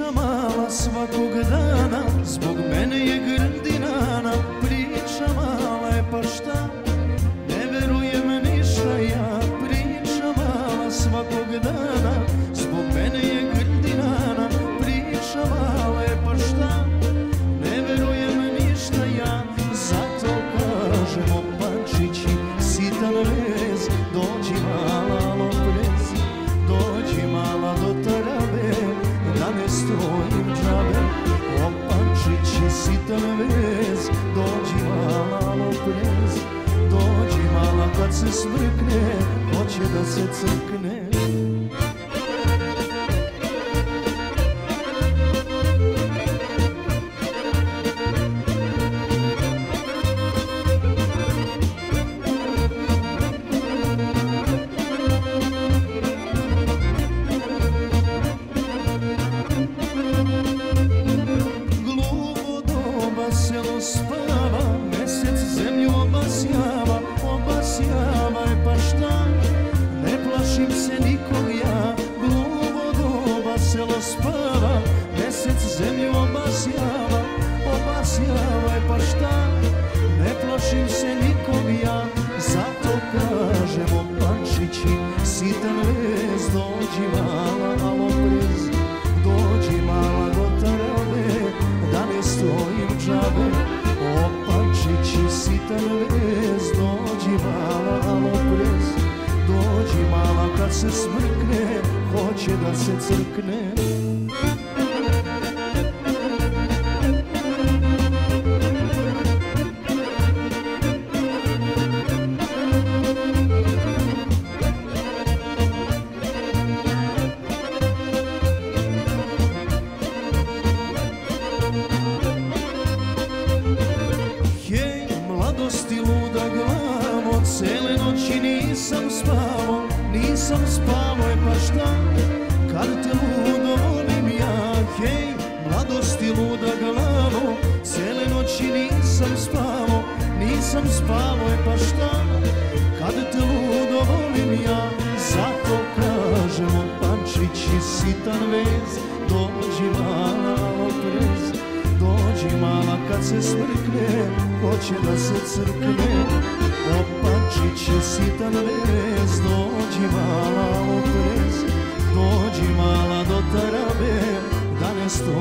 priča mala svakog dana zbog pančići sitan vez Dođi mala loprez Dođi mala kad se smrkne Hoće da se crkne spava, mesec zemlju obasjava, obasjava je pa šta, ne plašim se nikog ja. Glupo doba selo spava, mesec zemlju obasjava, obasjava je pa šta, ne plašim se nikog ja. Zato kažemo pančići, sitan vez, dođi mala, malo brez, dođi mala do tarabe, da ne stojim džabe. Mala, malo brez, dođi mala kad se smrkne, hoće da se crkne. Hej, nisam spavo, nisam spavo, je pa šta, kad te ludo volim ja. Hej, mladosti luda glavo, cele noći nisam spavo, nisam spavo, je pa šta, kad te ludo volim ja. Zato kažemo pančići sitan vez, dođi mala oprez, Dođi mala kad se smrkne, hoće da se crkne Opačić je sitan vez, dođi mala oprez Dođi mala do tarabe, da ne džabe